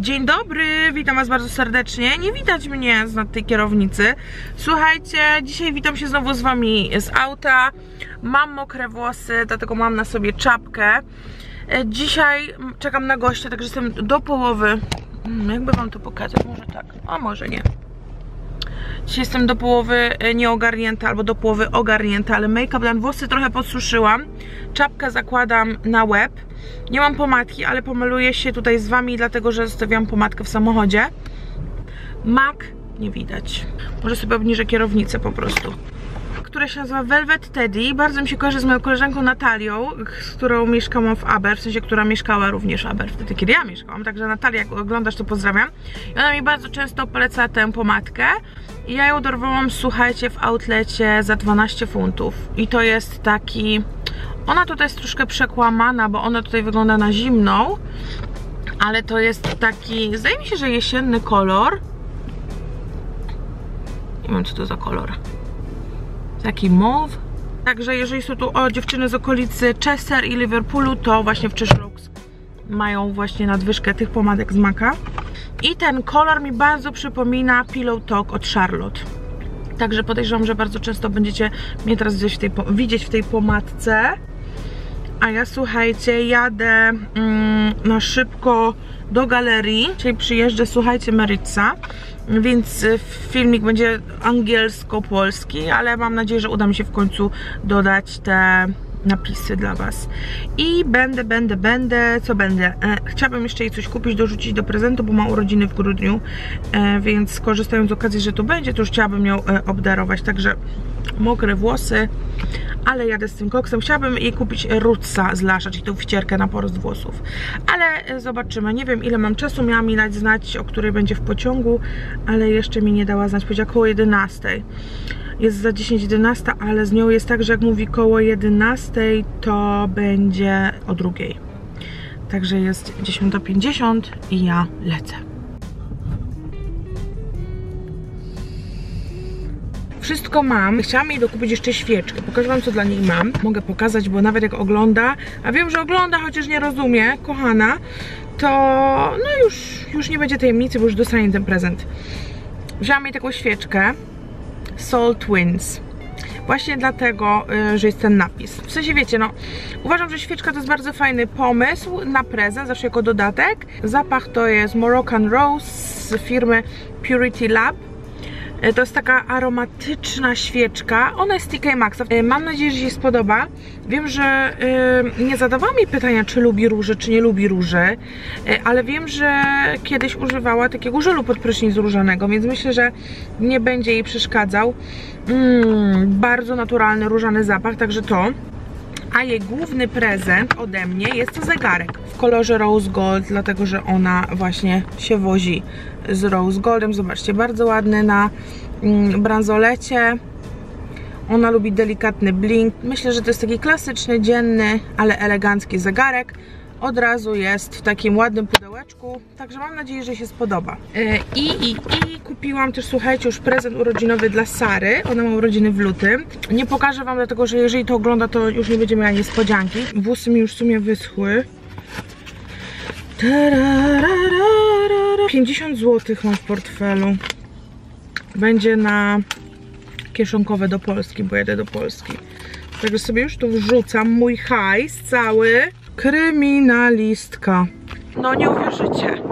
Dzień dobry, witam was bardzo serdecznie. Nie widać mnie z tej kierownicy. Słuchajcie, dzisiaj witam się znowu z wami z auta. Mam mokre włosy, dlatego mam na sobie czapkę. E, Dzisiaj czekam na gościa, także jestem do połowy. Hmm, Jakby wam to pokazać? Może tak, a może nie. Dzisiaj jestem do połowy e, nieogarnięta, albo do połowy ogarnięta, ale make-up dam, włosy trochę podsuszyłam. Czapkę zakładam na łeb. Nie mam pomadki, ale pomaluję się tutaj z wami, dlatego że zostawiłam pomadkę w samochodzie. MAC nie widać. Może sobie obniżę kierownicę po prostu. Która się nazywa Velvet Teddy. Bardzo mi się kojarzy z moją koleżanką Natalią, z którą mieszkałam w Aber, w sensie, która mieszkała również w Aber wtedy, kiedy ja mieszkałam. Także Natalia, jak oglądasz, to pozdrawiam. I ona mi bardzo często poleca tę pomadkę. I ja ją dorwałam, słuchajcie, w outlecie za 12 funtów. I to jest taki... Ona tutaj jest troszkę przekłamana, bo ona tutaj wygląda na zimną. Ale to jest taki, zdaje mi się, że jesienny kolor. Nie wiem, co to za kolor. Taki mauve. Także jeżeli są tu o dziewczyny z okolicy Chester i Liverpoolu, to właśnie w Oaks mają właśnie nadwyżkę tych pomadek z Maka. I ten kolor mi bardzo przypomina Pillow Talk od Charlotte. Także podejrzewam, że bardzo często będziecie mnie teraz widzieć w tej, widzieć w tej pomadce. A ja słuchajcie, jadę mm, na szybko do galerii. Czyli przyjeżdżę, słuchajcie, Meritza. Więc filmik będzie angielsko-polski, ale mam nadzieję, że uda mi się w końcu dodać te napisy dla was i będę, będę, będę, co będę e, chciałabym jeszcze jej coś kupić, dorzucić do prezentu, bo ma urodziny w grudniu e, więc korzystając z okazji, że tu będzie, to już chciałabym ją e, obdarować, także mokre włosy ale jadę z tym koksem, chciałabym jej kupić Rutsa z Lasza, czyli tą wcierkę na porost włosów. Ale e, zobaczymy, nie wiem ile mam czasu. Miała mi dać znać, o której będzie w pociągu ale jeszcze mi nie dała znać, powiedziała około 11 jest za 10-11, ale z nią jest tak, że jak mówi koło 11, to będzie o drugiej. Także jest 10.50 i ja lecę. Wszystko mam. Chciałam jej dokupić jeszcze świeczkę. Pokażę wam, co dla niej mam. Mogę pokazać, bo nawet jak ogląda, a wiem, że ogląda, chociaż nie rozumie, kochana, to no już, już nie będzie tajemnicy, bo już dostanie ten prezent. Wziąłam jej taką świeczkę Soul Twins. Właśnie dlatego, y, że jest ten napis. W sensie wiecie, no, uważam, że świeczka to jest bardzo fajny pomysł na prezent, zawsze jako dodatek. Zapach to jest Moroccan Rose z firmy Purity Lab. Y, to jest taka aromatyczna świeczka. Ona jest TK Max. Y, mam nadzieję, że się spodoba. Wiem, że yy, nie zadawałam jej pytania, czy lubi róże, czy nie lubi róży, yy, ale wiem, że kiedyś używała takiego żelu pod prysznic różanego, więc myślę, że nie będzie jej przeszkadzał. Mm, bardzo naturalny różany zapach, także to. A jej główny prezent ode mnie jest to zegarek w kolorze Rose Gold, dlatego że ona właśnie się wozi z Rose Goldem. Zobaczcie, bardzo ładny na mm, bransolecie. Ona lubi delikatny blink. Myślę, że to jest taki klasyczny, dzienny, ale elegancki zegarek. Od razu jest w takim ładnym pudełeczku, także mam nadzieję, że się spodoba. E, I, i, i kupiłam też, słuchajcie, już prezent urodzinowy dla Sary. Ona ma urodziny w lutym. Nie pokażę wam, dlatego że jeżeli to ogląda, to już nie będzie miała niespodzianki. Włosy mi już w sumie wyschły. 50 zł mam w portfelu. Będzie na kieszonkowe do Polski, bo jedę do Polski. Także sobie już tu wrzucam mój hajs cały. Kryminalistka. No nie uwierzycie.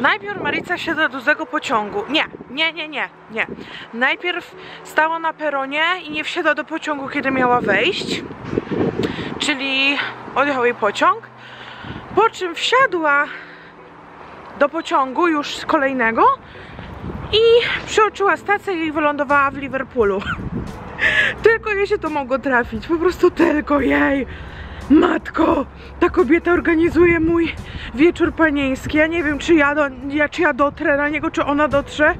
Najpierw Marica siada do tego pociągu. Nie, nie, nie, nie, nie. Najpierw stała na peronie i nie wsiada do pociągu, kiedy miała wejść. Czyli odjechał jej pociąg. Po czym wsiadła do pociągu już kolejnego i przeoczyła stację i wylądowała w Liverpoolu. Tylko jej się to mogło trafić, po prostu tylko jej. Matko, ta kobieta organizuje mój wieczór panieński. Ja nie wiem, czy ja, do, ja, czy ja dotrę na niego, czy ona dotrze.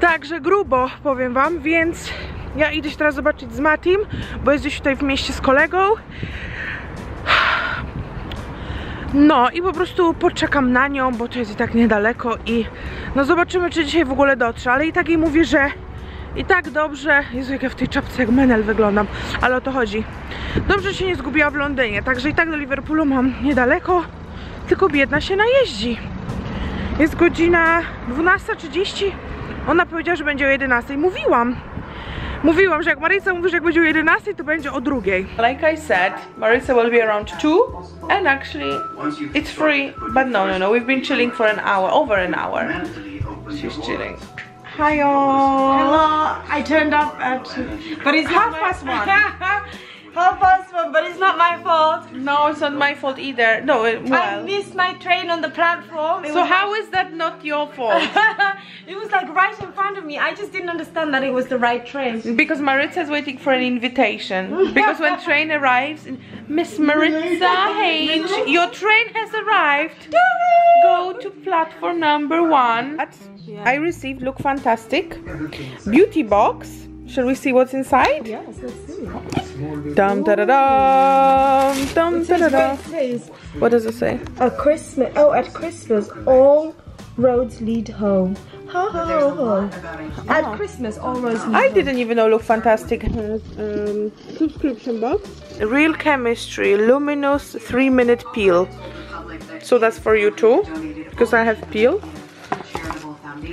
Także grubo, powiem wam, więc ja idę się teraz zobaczyć z Matim, bo jest gdzieś tutaj w mieście z kolegą. No i po prostu poczekam na nią, bo to jest i tak niedaleko i no zobaczymy, czy dzisiaj w ogóle dotrze, ale i tak jej mówię, że i tak dobrze, Jezu jak ja w tej czapce jak menel wyglądam, ale o to chodzi. Dobrze się nie zgubiła w Londynie, także i tak do Liverpoolu mam niedaleko, tylko biedna się najeździ. Jest godzina 12.30. Ona powiedziała, że będzie o 11. Mówiłam. Mówiłam, że jak Marysa mówi, że jak będzie o 11, to będzie o drugiej. Like I said, Marysa will be around 2 and actually it's free. But no, no, no, we've been chilling for an hour, over an hour. She's chilling. Hi all. Hello, I turned up at, but it's Half past one. Half past one, but it's not my fault. No, it's not my fault either. No, it- I missed my train on the platform. It So was how is that not your fault? it was like right in front of me. I just didn't understand that it was the right train. Because Maritza is waiting for an invitation. Because when train arrives, Miss Maritza Hage, your train has arrived. Go to platform number one. I received look fantastic beauty box. Shall we see what's inside? Yes, let's see. Dum da da dum dum da da da. What does it say? a Christmas. Oh, at Christmas, all roads lead home. Ho ho ho ho. At Christmas, all roads lead I home. didn't even know Look Fantastic has um, subscription box. Real Chemistry Luminous 3 minute peel. So that's for you too, because I have peel.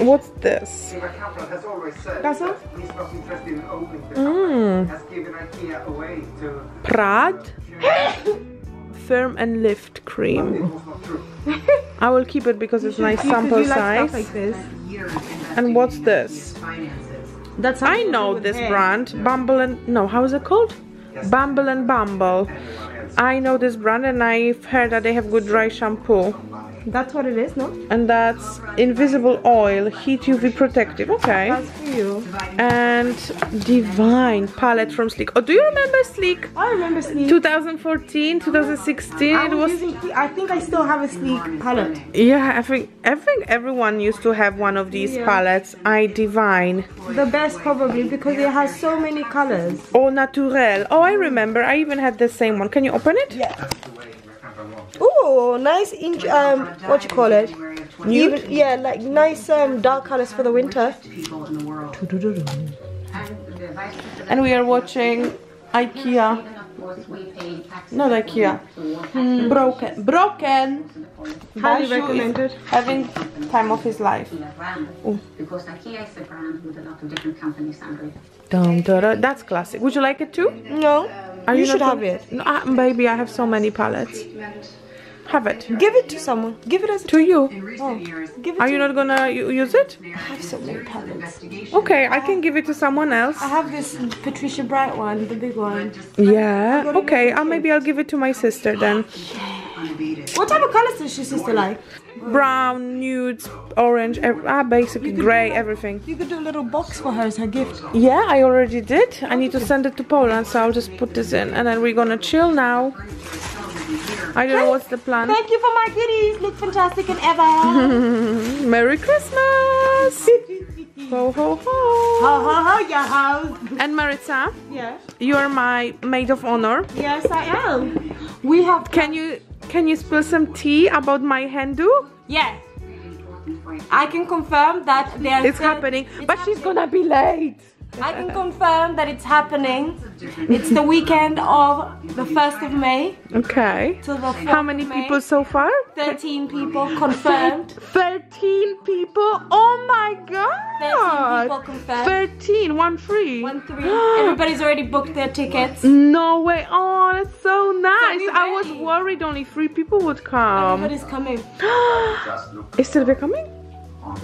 What's this? has always said That's all? he's not interested in owning the Mm. has given IKEA away to Prad Firm and Lift Cream. it was not true. I will keep it because it's nice You- you sample size. like this. And what's this? That's I know this hair. brand. Bumble and no, how is it called? Bumble and Bumble. I know this brand and I've heard that they have good dry shampoo. That's what it is, no? And that's invisible oil, heat UV protective. Okay. That's for you. And divine palette from Sleek. Oh, do you remember Sleek? I remember Sleek. 2014, 2016. I It was using I think I still have a Sleek palette. yeah. I think I think everyone used to have one of these Yeah. palettes. I divine. The best probably because it has so many colors. Au naturel. Oh, I remember. I even had the same one. Can you open it? Yeah. Ooh, nice inch. Um, what you call it? Even yeah, like nice um dark colors for the winter. And we are watching IKEA. Not IKEA. Broken. Broken. Highly Bashu is recommended. Having time of his life. Because IKEA is a brand with a lot of different companies under it. Dum, da, da. That's classic. Would you like it too? No, Are you not should have it. No, uh, baby, I have so many palettes. Have it. Give it to someone. Give it as a To you. Oh, give it Are you not gonna use it? I have so many palettes. Okay, I can give it to someone else. I have this Patricia Bright one, the big one. Yeah. Okay. Uh, maybe I'll give it to my sister then. What type of colors does your sister like? Brown, nudes, orange, ah, basically gray, everything. You could do a little box for her as her gift. Yeah, I already did. I need to send it to Poland, so I'll just put this in, and then we're gonna chill now. I don't know what's the plan. Thank you for my goodies. Look fantastic and ever. Merry Christmas! Ho ho ho! ho ho ho, your house. And Maritza, Yes. you're my maid of honor. Yes, I am. We have. Can you can you spill some tea about my hen do? Yes. I can confirm that there's. It's happening, but she's gonna be late. I can confirm that it's happening. It's the weekend of the 1st of May Okay. the How many people so far? 13 people confirmed. 13 people? Oh my god! 13 people confirmed. 13, one free. One three. Everybody's already booked their tickets. No way. Oh, that's so nice. be I was worried only three people would come. Everybody's coming. Is Sylvia coming?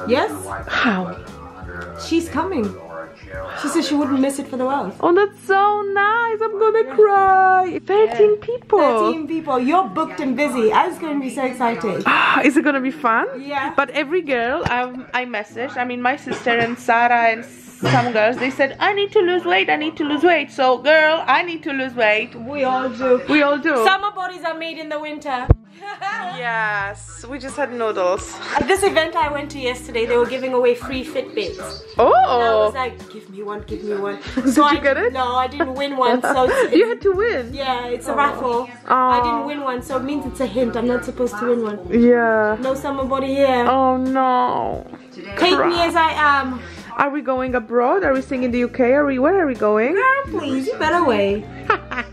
Yes, How? she's coming. She said she wouldn't miss it for the world. Oh, that's so nice. I'm gonna cry. 13 people. 13 people. You're booked and busy. I was going to be so excited. Ah, Is it gonna be fun? Yeah. But every girl um, I messaged, I mean, my sister and Sarah and some girls, they said, I need to lose weight, I need to lose weight. So, girl, I need to lose weight. We all do. We all do. Summer bodies are made in the winter. Yes, we just had noodles. At this event I went to yesterday, they were giving away free Fitbits. And I Oh, was like, give me one, give me one. Did So you I, get it? No, I didn't win one. So you had to win. yeah, it's a raffle. I Oh. didn't win one, so it means it's a hint. I'm not supposed to win one. Yeah. No summer body here. Oh no. Take me as I am. Are we going abroad? Are we staying in the UK? Are we? Where are we going? Girl, please, you better wait.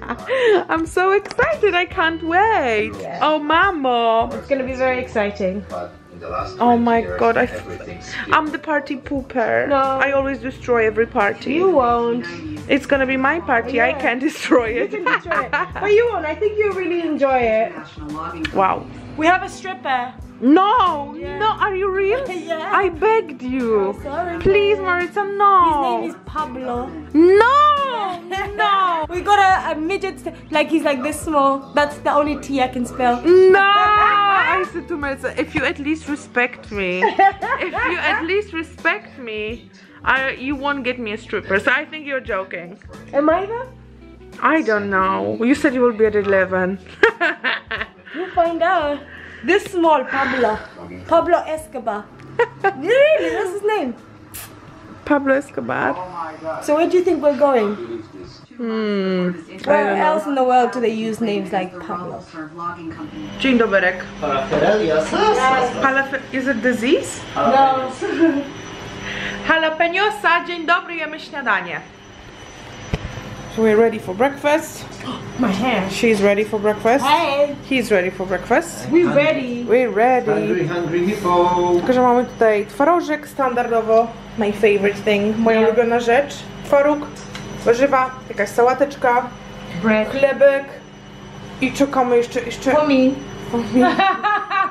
I'm so excited. I can't wait. Yeah. Oh, mamo. It's gonna be very exciting. But in the last Oh my years, God, I f- everything's I'm the party pooper. No. I always destroy every party. You won't. It's gonna be my party. I can't destroy You it. can destroy it. But you won't. I think you'll really enjoy it. wow. We have a stripper. No, Yeah. no, are you real? Yeah. I begged you. I'm sorry, Please. Maritza, no. His name is Pablo. No, no, We got a, a midget, like he's like this small. That's the only T I can spell. no. I said to Maritza, if you at least respect me, if you at least respect me, I, you won't get me a stripper. So I think you're joking. Am I that? I don't know. You said you will be at 11. We'll find out. This small Pablo. Pablo Escobar. really? That's his name. Pablo Escobar. Oh So where do you think we're going? Hmm. Where else in the world do they use names like Pablo? Dzień dobry. Parafernalia, Halaf- is it disease? No. Jalapeniosa, dzień dobry, jemy śniadanie. So we're ready for breakfast. My hair. She's ready for breakfast. Hey, He's ready for breakfast. we ready. We're ready. Hungry, hungry hippo. Tylko, że mamy tutaj twarożek standardowo. My favorite thing. Moja Yeah. ulubiona rzecz. Twaróg, warzywa, jakaś sałateczka, Bread. chlebek. I czekamy jeszcze, jeszcze... For me.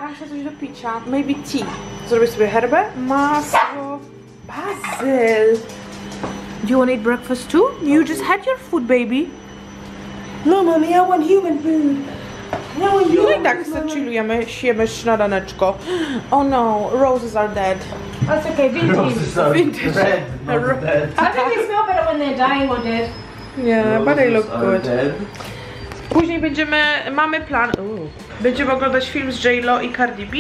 Mam jeszcze coś do picia. Maybe tea. Zrobię sobie herbę. Masło. Bazyl. Do you want to eat breakfast too? You just had your food, baby. No, mommy, I want human food. I want No human i tak food, se mommy. chillujemy, siemy śniadaneczko. Oh no, roses are dead. That's okay, vintage. Vintage. Red, not dead. I think they smell better when they're dying or dead. Yeah, but they look are good. dead. Później będziemy, mamy plan, Uuu. będziemy oglądać film z J-Lo i Cardi B.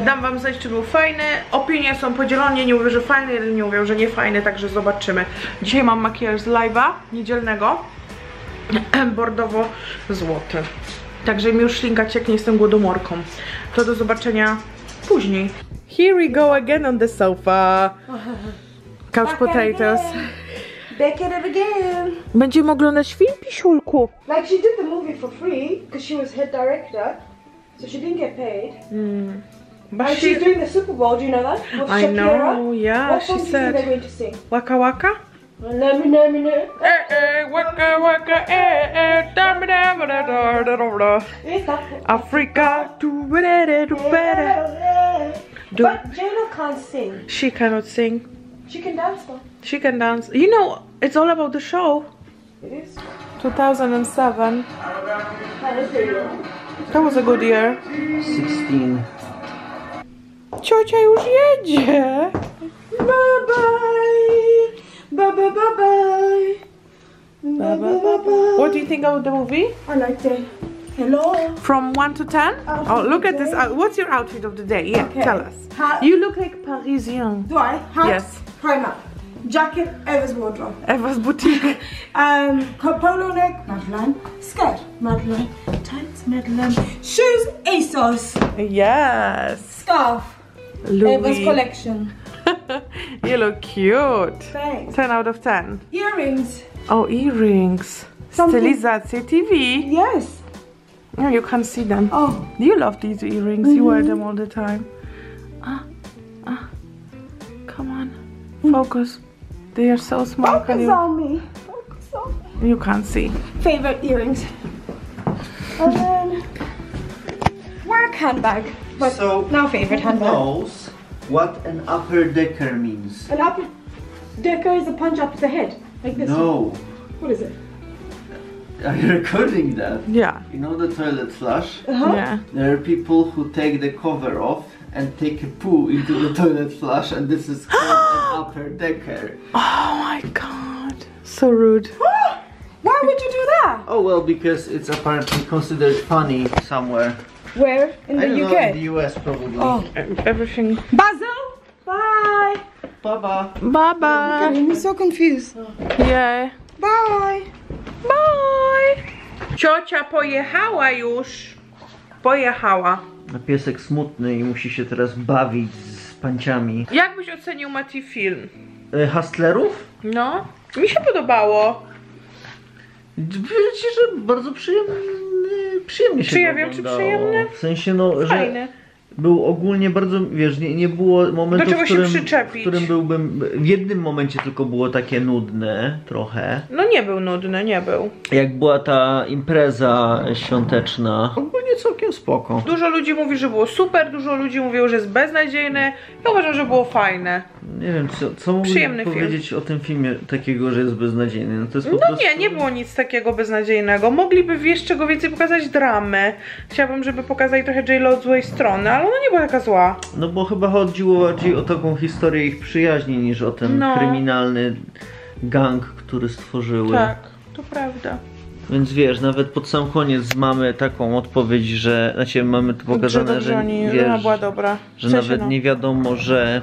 Dam wam znać, czy był fajny. Opinie są podzielone, nie mówię, że fajny, jeden nie mówią, że nie fajny, także zobaczymy. Dzisiaj mam makijaż z live'a niedzielnego. Bordowo-złoty. Także mi już ślinka cieknie, jestem głodomorką. To do zobaczenia później. Here we go again on the sofa. Couch potatoes. Back at it again. Będziemy oglądać film, pisiulku. Like she did the movie for free because she was head director, so she didn't get paid. But And she's doing the Super Bowl. Do you know that? With I Shakira. know, yeah, What she song do you think said. they're going to sing? Waka waka? Let me, let me know. Eh, eh, waka waka, eh, eh, da da da da da da da. Is that? Africa, do better, do better. Do- But J-Lo can't sing. She cannot sing. She can dance though. She can dance. You know, it's all about the show. It is. 2007. That is very That was a good year. 16. Ciocia już jedzie. Bye bye. Bye bye bye bye. Bye bye bye bye. What do you think about the movie? I like it. Hello. From 1 to 10? Outfit Oh, look at this. out- What's your outfit of the day? Yeah, Okay. tell us. Ha- You look like Parisian. Do I? Hat? Yes. Primer. Jacket, Eva's wardrobe. Eva's boutique. Um, polo neck, Madeline. Skirt, Madeline. Tights, Madeline. Shoes, ASOS. yes. Scarf, Louis. collection. you look cute. Thanks. 10 out of 10. Earrings. Oh, earrings. Something- Stylizacje TV. Yes. Oh, you can't see them. Oh, You love these earrings. You wear them all the time. Ah, ah. Come on. Focus. They are so small. Focus you? on me. Focus on me. You can't see. Favorite earrings. And then work handbag. But So, now favorite who handbag. knows what an upper decker means? An upper decker is a punch up the head. Like this. No. What is it? Are you recording that? Yeah. You know the toilet flush? Uh-huh. Yeah. There are people who take the cover off and take a poo into the toilet flush, and this is called an upper decker. Oh my god. So rude. Why would you do that? Oh well, because it's apparently considered funny somewhere. Where? In I the don't UK? know, in the US probably. Oh. Everything. Basil? Bye. Baba. Bye. I'm so confused. Yeah. Bye. Bye. Ciocia pojechała już. Pojechała. Piesek smutny i musi się teraz bawić z panciami. Jak byś ocenił Mati film? E, Hustlerów? No, mi się podobało. Powiem ci, że bardzo przyjemny, przyjemnie się Czy ja wiem, czy oglądało. przyjemny? W sensie, no, że. Był ogólnie bardzo, wiesz, nie, nie było momentu, Do czego w się którym, przyczepić. w którym byłbym, w jednym momencie tylko było takie nudne trochę. No nie był nudny, nie był. Jak była ta impreza świąteczna, ogólnie całkiem spoko. Dużo ludzi mówi, że było super, dużo ludzi mówiło, że jest beznadziejny. Ja uważam, że było fajne. Nie wiem, co, co mógłbym Przyjemny film. powiedzieć o tym filmie takiego, że jest beznadziejny. No to jest po No prostu... nie, nie było nic takiego beznadziejnego. Mogliby jeszcze go więcej pokazać dramy. Chciałabym, żeby pokazali trochę J-Lo od złej strony, ale ona nie była taka zła. No bo chyba chodziło bardziej o taką historię ich przyjaźni niż o ten No. kryminalny gang, który stworzyły. Tak, to prawda. Więc wiesz, nawet pod sam koniec mamy taką odpowiedź, że znaczy mamy tu pokazane, że, że, oni, wiesz, ona była dobra. że nawet no. nie wiadomo, że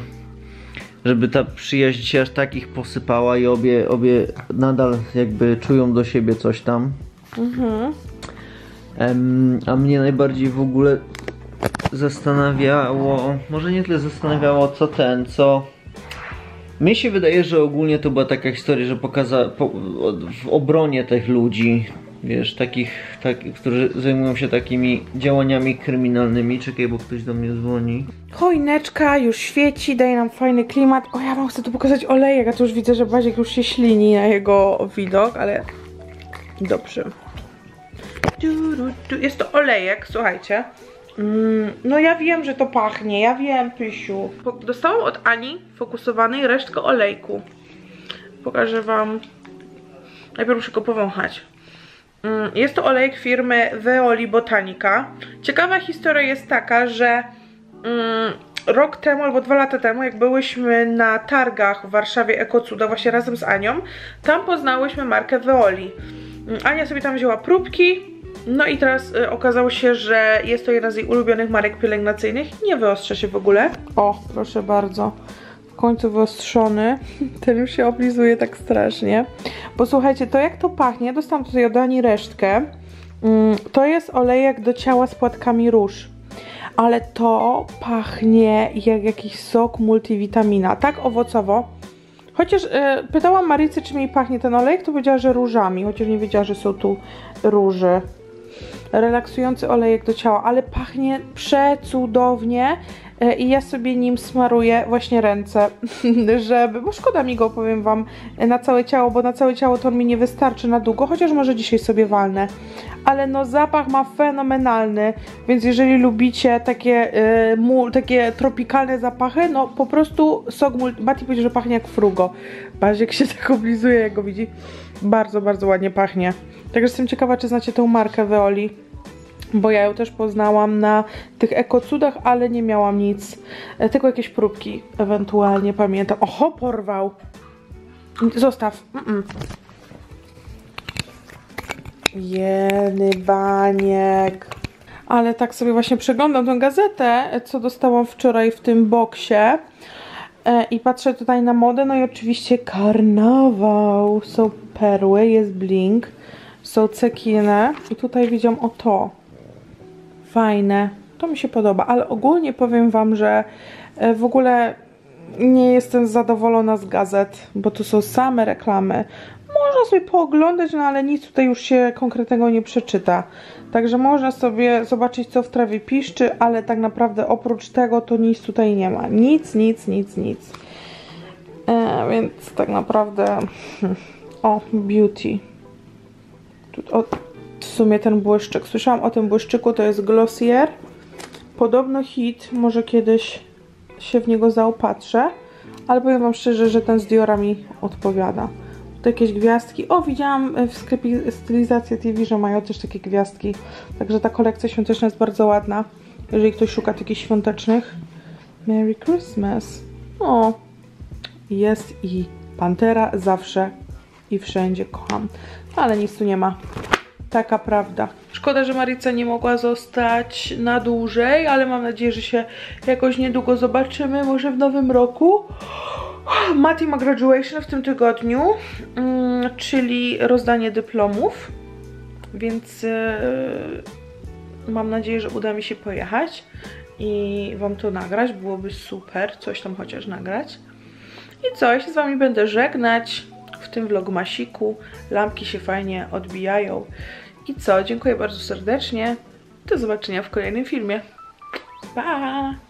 żeby ta przyjaźń się aż tak ich posypała i obie, obie nadal jakby czują do siebie coś tam. Mhm. Em, a mnie najbardziej w ogóle zastanawiało, może nie tyle zastanawiało co ten, co mnie się wydaje, że ogólnie to była taka historia, że pokaza po, w obronie tych ludzi, wiesz, takich, tak, którzy zajmują się takimi działaniami kryminalnymi. Czekaj, bo ktoś do mnie dzwoni. Choineczka już świeci, daje nam fajny klimat. O, ja wam chcę tu pokazać olejek, a tu już widzę, że Baziek już się ślini na jego widok, ale dobrze. Jest to olejek, słuchajcie. Mm, no ja wiem, że to pachnie, ja wiem, Pysiu. Dostałam od Ani fokusowanej resztkę olejku. Pokażę wam. Najpierw muszę go powąchać. Mm, Jest to olejek firmy Veoli Botanica. Ciekawa historia jest taka, że mm, rok temu albo dwa lata temu, jak byłyśmy na targach w Warszawie Ekocuda właśnie razem z Anią, tam poznałyśmy markę Veoli. Mm, Ania sobie tam wzięła próbki, no i teraz y, okazało się, że jest to jedna z jej ulubionych marek pielęgnacyjnych. Nie wyostrza się w ogóle. O, proszę bardzo. W końcu wyostrzony. Ten już się oblizuje tak strasznie. Bo słuchajcie, to jak to pachnie, dostałam tutaj od Ani resztkę. Mm, To jest olejek do ciała z płatkami róż. Ale to pachnie jak jakiś sok multivitamina. Tak owocowo. Chociaż e, pytałam Marycy, czy mi pachnie ten olejek, to powiedziała, że różami, chociaż nie wiedziała, że są tu róże. Relaksujący olejek do ciała, ale pachnie przecudownie i ja sobie nim smaruję właśnie ręce, żeby, bo szkoda mi go, powiem wam, e, na całe ciało, bo na całe ciało to on mi nie wystarczy na długo, chociaż może dzisiaj sobie walnę. Ale no zapach ma fenomenalny, więc jeżeli lubicie takie, e, mu, takie tropikalne zapachy, no po prostu sok multi... Bati powiedział, że pachnie jak frugo. Baziek się tak oblizuje, jak go widzi. Bardzo, bardzo ładnie pachnie. Także jestem ciekawa, czy znacie tą markę Veoli. Bo ja ją też poznałam na tych ekocudach, ale nie miałam nic. E, Tylko jakieś próbki ewentualnie pamiętam. Oho, porwał. Zostaw. Mm-mm. Jeny baniek. Ale tak sobie właśnie przeglądam tę gazetę, co dostałam wczoraj w tym boksie. E, I patrzę tutaj na modę, no i oczywiście karnawał. Są perły, jest blink, są cekiny. I tutaj widziałam o to. Fajne. To mi się podoba, ale ogólnie powiem Wam, że e, w ogóle nie jestem zadowolona z gazet, bo tu są same reklamy. Można sobie pooglądać, no ale nic tutaj już się konkretnego nie przeczyta. Także można sobie zobaczyć, co w trawie piszczy, ale tak naprawdę oprócz tego to nic tutaj nie ma. Nic, nic, nic, nic. E, więc tak naprawdę... hmm. O, beauty. Tu, o, w sumie ten błyszczyk. Słyszałam o tym błyszczyku, to jest Glossier. Podobno hit, może kiedyś się w niego zaopatrzę. Ale powiem wam szczerze, że ten z Diora mi odpowiada. Tu jakieś gwiazdki. O, widziałam w sklepie Stylizacja TV, że mają też takie gwiazdki. Także ta kolekcja świąteczna jest bardzo ładna. Jeżeli ktoś szuka takich świątecznych. Merry Christmas. O, jest i Pantera zawsze i wszędzie kocham. Ale nic tu nie ma. Taka prawda. Szkoda, że Marica nie mogła zostać na dłużej, ale mam nadzieję, że się jakoś niedługo zobaczymy, może w nowym roku. Mati ma graduation w tym tygodniu, mm, czyli rozdanie dyplomów, więc yy, mam nadzieję, że uda mi się pojechać i Wam to nagrać. Byłoby super, coś tam chociaż nagrać. I co, ja się z Wami będę żegnać. W tym vlogmasiku. Lampki się fajnie odbijają. I co? Dziękuję bardzo serdecznie. Do zobaczenia w kolejnym filmie. Pa!